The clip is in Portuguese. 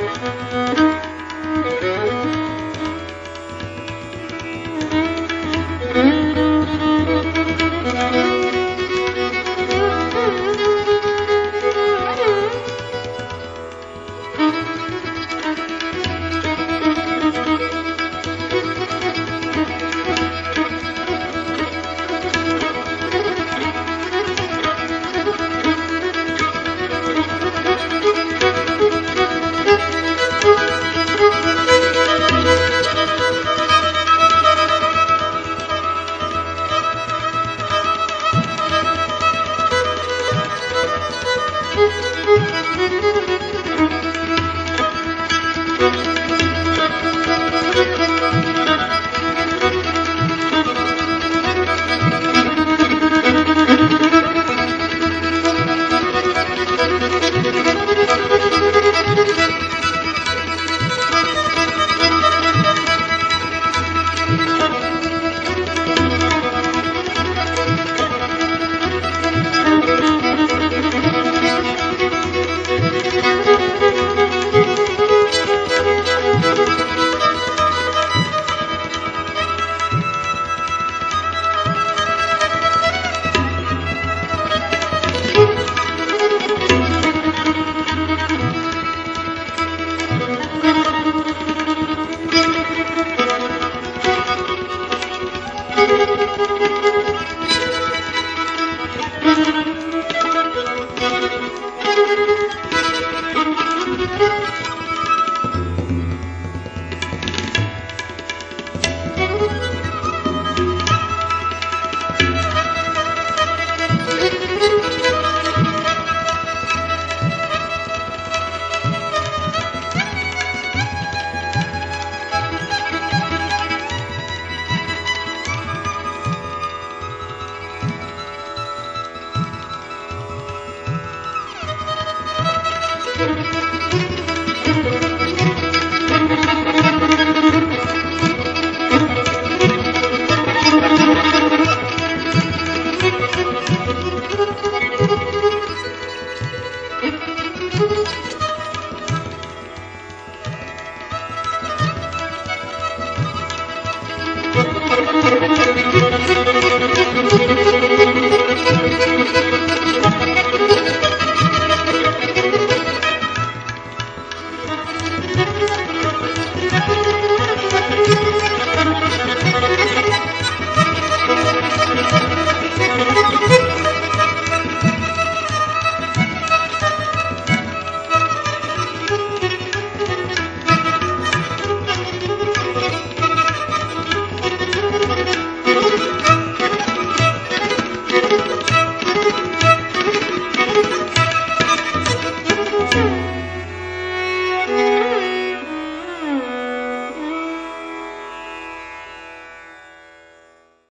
Música